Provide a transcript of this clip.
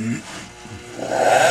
Mm-hmm.